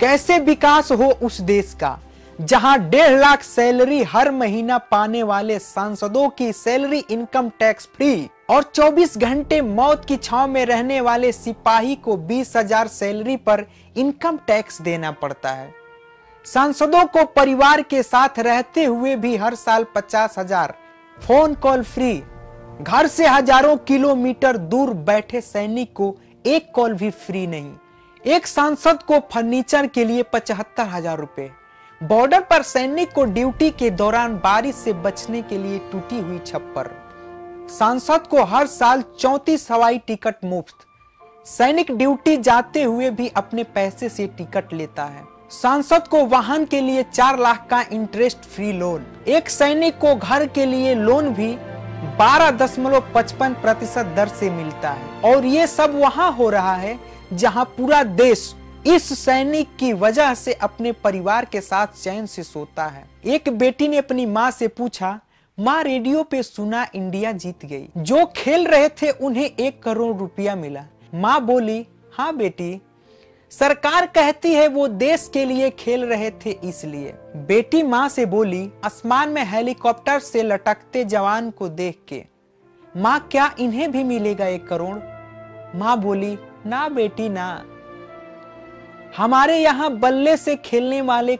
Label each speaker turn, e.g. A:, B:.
A: कैसे विकास हो उस देश का, जहाँ डेढ़ लाख सैलरी हर महीना पाने वाले सांसदों की सैलरी इनकम टैक्स फ्री और 24 घंटे मौत की छाव में रहने वाले सिपाही को बीस हज़ार सैलरी पर इनकम टैक्स देना पड़ता है। सांसदों को परिवार के साथ रहते हुए भी हर साल पचास हज़ार फ़ोन कॉल फ्री, घर से हज़ारों किलोमीटर दूर बैठे सैनिक को एक कॉल भी फ्री नहीं। एक सांसद को फर्नीचर के लिए पचहत्तर हज़ार रुपए। बॉर्डर पर सैनिक को ड्यूटी के दौरान बारिश से बचने के लिए टूटी हुई छप्पर। सांसद को हर साल चौतीस हवाई टिकट मुफ़्त। सैनिक ड्यूटी जाते हुए भी अपने पैसे से टिकट लेता है। सांसद को वाहन के लिए चार लाख का इंटरेस्ट फ्री लोन। एक सैनिक को घर के लिए लोन भी बारह दशमलव पचपन प्रतिशत दर से मिलता है। और ये सब वहाँ हो रहा है जहाँ पूरा देश इस सैनिक की वजह से अपने परिवार के साथ चैन से सोता है। एक बेटी ने अपनी माँ से पूछा, माँ, रेडियो पे सुना इंडिया जीत गई। जो खेल रहे थे, उन्हें एक करोड़ रुपया मिला। माँ बोली हाँ बेटी, सरकार कहती है वो देश के लिए खेल रहे थे इसलिए। बेटी माँ से बोली, आसमान में हेलीकॉप्टर से लटकते जवान को देख के। माँ, क्या इन्हें भी मिलेगा एक करोड़? माँ बोली ना बेटी ना। हमारे यहाँ बल्ले से खेलने वाले